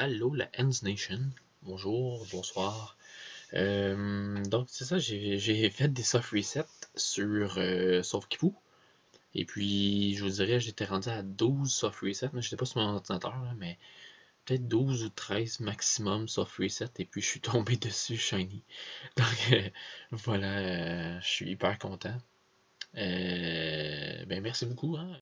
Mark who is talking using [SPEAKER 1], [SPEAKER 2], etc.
[SPEAKER 1] Allô, la Ends Nation. Bonjour, bonsoir. Euh, donc, c'est ça, j'ai fait des soft resets sur euh, Kipu. Et puis, je vous dirais, j'étais rendu à 12 soft resets, mais je n'étais pas sur mon ordinateur, mais peut-être 12 ou 13 maximum soft resets. Et puis, je suis tombé dessus shiny. Donc, euh, voilà, euh, je suis hyper content. Ben, merci beaucoup. Hein.